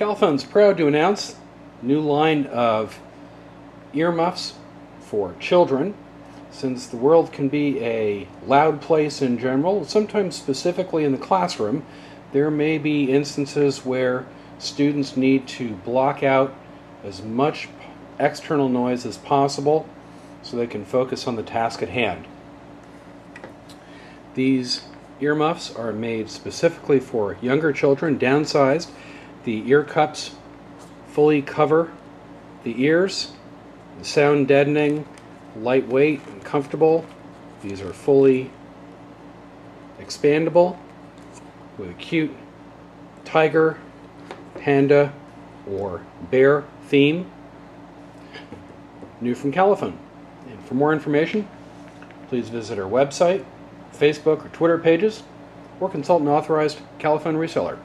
Califone's proud to announce a new line of earmuffs for children. Since the world can be a loud place in general, sometimes specifically in the classroom, there may be instances where students need to block out as much external noise as possible so they can focus on the task at hand. These earmuffs are made specifically for younger children, downsized. The ear cups fully cover the ears, sound deadening, lightweight and comfortable. These are fully expandable with a cute tiger, panda, or bear theme. New from Califone. And for more information, please visit our website, Facebook or Twitter pages, or consult an authorized Califone reseller.